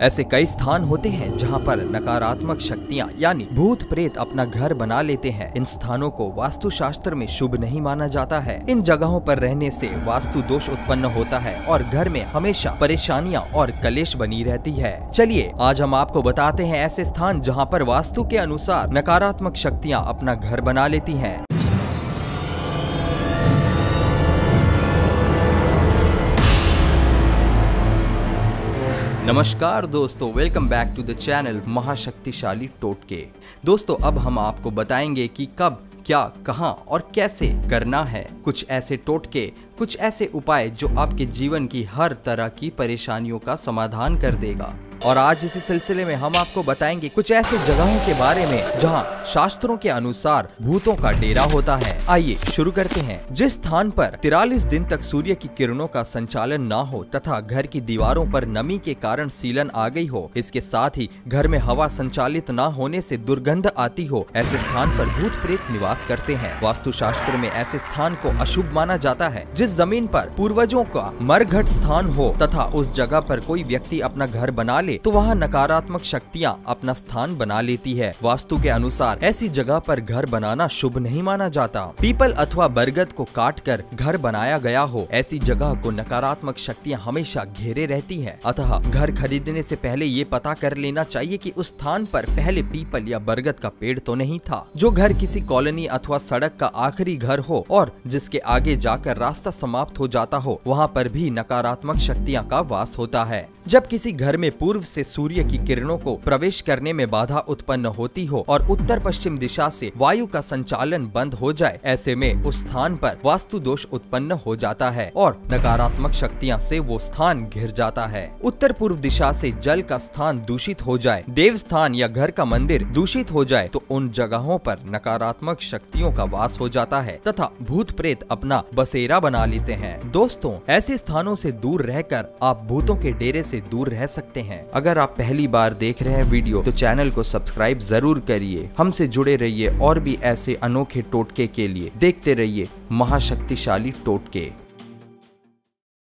ऐसे कई स्थान होते हैं जहाँ पर नकारात्मक शक्तियाँ, यानी भूत प्रेत अपना घर बना लेते हैं। इन स्थानों को वास्तु शास्त्र में शुभ नहीं माना जाता है। इन जगहों पर रहने से वास्तु दोष उत्पन्न होता है और घर में हमेशा परेशानियाँ और कलेश बनी रहती है। चलिए, आज हम आपको बताते हैं ऐसे स्थान जहाँ पर वास्तु के अनुसार नकारात्मक शक्तियाँ अपना घर बना लेती हैं। नमस्कार दोस्तों welcome back to the channel महाशक्तिशाली टोटके। दोस्तों, अब हम आपको बताएँगे कि कब क्या, कहाँ और कैसे करना है? कुछ ऐसे टोटके, कुछ ऐसे उपाय जो आपके जीवन की हर तरह की परेशानियों का समाधान कर देगा। और आज इसी सिलसिले में हम आपको बताएँगे कुछ ऐसे जगहों के बारे में जहाँ शास्त्रों के अनुसार भूतों का डेरा होता है। आइए शुरू करते हैं। जिस स्थान पर तिरालीस दिन तक सूर्य की किरणों का संचालन न हो तथा घर की दीवारों पर नमी के कारण सीलन आ गई हो, इसके साथ ही घर में हवा संचालित न होने से दुर्गंध आती हो, ऐसे स्थान पर भूत प्रेत निवास करते हैं। वास्तु शास्त्र में ऐसे स्थान को अशुभ माना जाता है, जिस ज़मीन पर पूर्वजों का मरघट स्थान हो तथा उस जगह पर कोई व्यक्ति अपना घर बना ले तो वहाँ नकारात्मक शक्तियाँ अपना स्थान बना लेती है। वास्तु के अनुसार ऐसी जगह पर घर बनाना शुभ नहीं माना जाता। पीपल अथवा बरगद को काट कर घर बनाया गया हो, ऐसी जगह को नकारात्मक शक्तियाँ हमेशा घेरे रहती है। अतः घर खरीदने से पहले ये पता कर लेना चाहिए कि उस स्थान पर पहले पीपल या बरगद का पेड़ तो नहीं था, जो घर किसी कॉलोनी अथवा सड़क का आखिरी घर हो और जिसके आगे जाकर रास्ता समाप्त हो जाता हो, वहाँ पर भी नकारात्मक शक्तियाँ का वास होता है। जब किसी घर में पूर्व से सूर्य की किरणों को प्रवेश करने में बाधा उत्पन्न होती हो और उत्तर पश्चिम दिशा से वायु का संचालन बंद हो जाए, ऐसे में उस स्थान पर वास्तु दोष उत्पन्न हो जाता है और नकारात्मक शक्तियाँ से वो स्थान घिर जाता है। उत्तर पूर्व दिशा से जल का स्थान दूषित हो जाए देव स्थान या घर का मंदिर दूषित हो जाए तो उन जगहों पर नकारात्मक शक्तियों का वास हो जाता है तथा भूत प्रेत अपना बसेरा बना लेते हैं। दोस्तों, ऐसे स्थानों से दूर रहकर आप भूतों के डेरे से दूर रह सकते हैं। अगर आप पहली बार देख रहे हैं वीडियो तो चैनल को सब्सक्राइब ज़रूर करिए। हमसे जुड़े रहिए और भी ऐसे अनोखे टोटके के लिए। देखते रहिए महाशक्तिशाली टोटके।